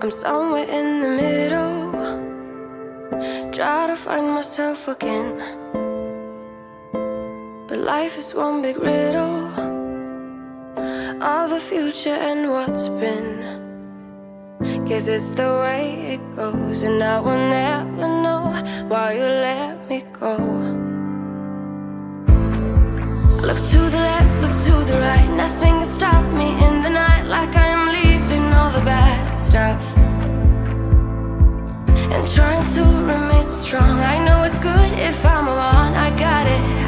I'm somewhere in the middle. Try to find myself again. But life is one big riddle of the future and what's been. Guess it's the way it goes, and I will never know why you let me go. Look to the left, and trying to remain so strong. I know it's good if I'm alone, I got it.